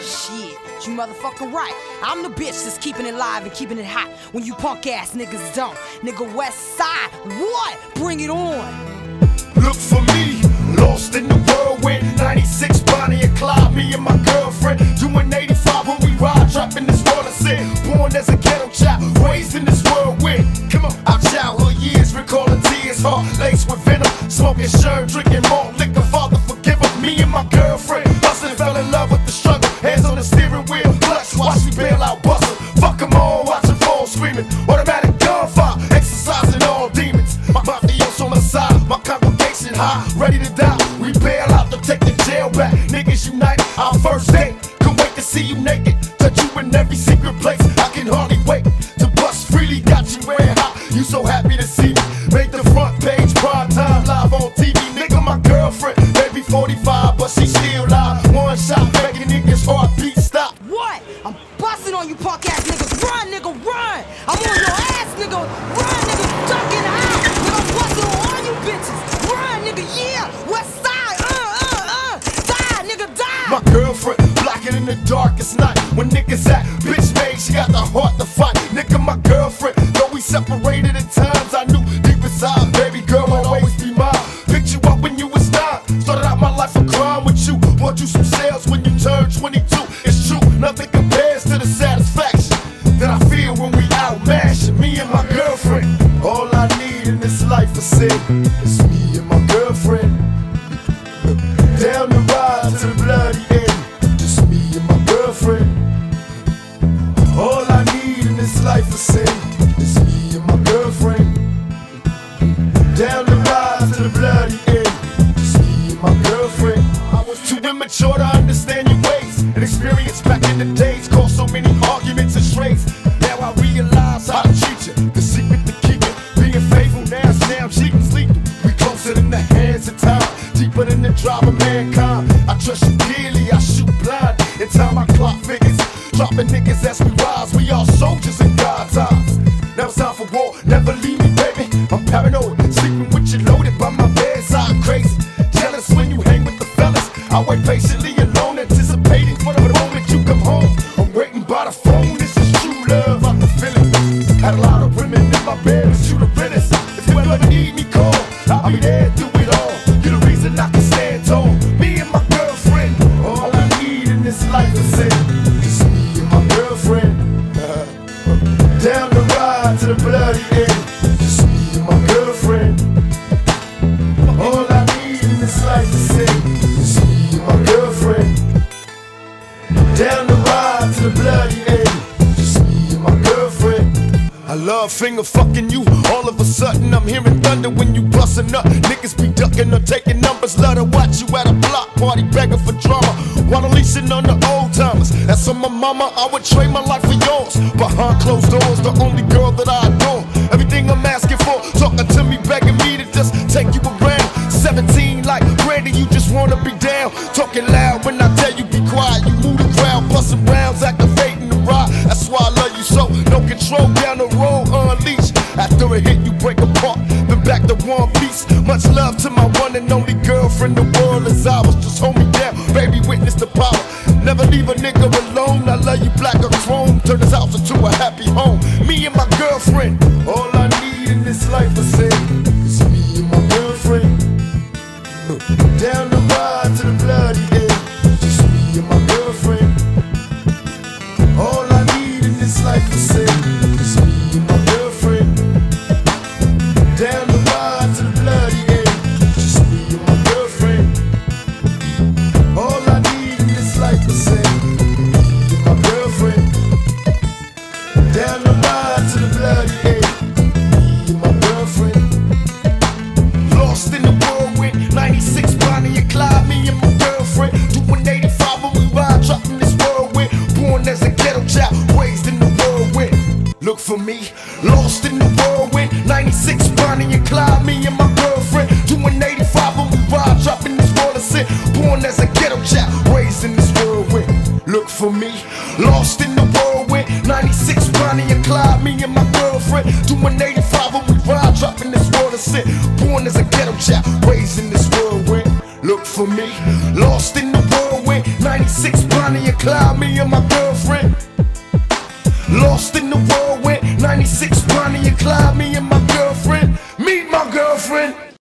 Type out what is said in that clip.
Shit, you motherfucking right. I'm the bitch that's keeping it live and keeping it hot when you punk ass niggas don't. Nigga West Side, what? Bring it on. Look for me, lost in the whirlwind. 96 Bonnie and Clyde, me and my girlfriend. Doing 85 when we ride, dropping this of sin. Born as a ghetto child, raised in this whirlwind. Come on, our childhood years, recalling tears, heart laced with venom. Smoking shirt, drinking high, ready to die. We bail out to take the jail back. Niggas unite, our first date. Can't wait to see you naked. Touch you in every secret place. Darkest night. When niggas at bitch made, she got the heart to fight. Nigga, my girlfriend, though we separated at times, I knew deep inside, baby girl would always be mine. Picked you up when you was nine. Started out my life of crime with you. Bought you some shells when you turned 22. It's true, nothing compares to the satisfaction that I feel when we out mashing. Me and my girlfriend. All I need in this life is sin. It's me too to understand your ways. And experience back in the days caused so many arguments and strains. Now I realize how to treat you. The secret to keep it. Being faithful now, now cheating, sleeping. We closer than the hands of time. Deeper than the drive of mankind. I trust you dearly, I shoot blind. In time I clock figures. Dropping niggas as we rise. We all soldiers I wait patiently alone, anticipating for the moment you come home. I'm waiting by the phone. This is true love. I'm feel it. Had a lot of women in my bed, but you the realest. If you ever need me, call. I'll be there, I love finger fucking you. All of a sudden, I'm hearing thunder when you bustin' up. Niggas be ducking or taking numbers. Love to watch you at a block party begging for drama. While leasing on the old timers. That's on my mama, I would trade my life for yours. Behind closed doors, the only girl that I adore. Everything I'm asking for, talking to me, begging me to just take you around. 17 like Brandy, you just wanna be down. Talking loud when I tell you be quiet. You move around, busting rounds, activating the ride. That's why I love so. No control down the road, unleashed. After a hit, you break apart. Then back to one piece. Much love to my one and only girlfriend. The world is ours. Just hold me down, baby. Witness the power. Never leave a nigga alone. I love you black or chrome. Turn this house into a happy home. Me and my girlfriend. All I need in this life is it. For me, lost in the whirlwind. 96 Bonnie and Clyde, me and my girlfriend. Doing 85 when we ride, dropping this world of sin. Born as a ghetto child, raised in this whirlwind. Look for me, lost in the whirlwind. 96 Bonnie and Clyde, me and my girlfriend. Doing 85 when we ride, dropping this world of sin. Born as a ghetto child, raised in this whirlwind. Look for me, lost in the whirlwind. 96 Bonnie and Clyde, me and my girlfriend lost in the whirlwind. 96 Bonnie and Clyde, me and my girlfriend. Meet my girlfriend.